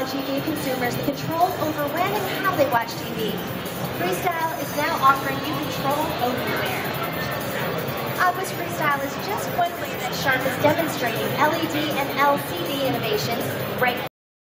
technology gave consumers control over when and how they watch TV. Freestyle is now offering you control over where. AQUOS uh, Freestyle is just one way that Sharp is demonstrating LED and LCD innovations right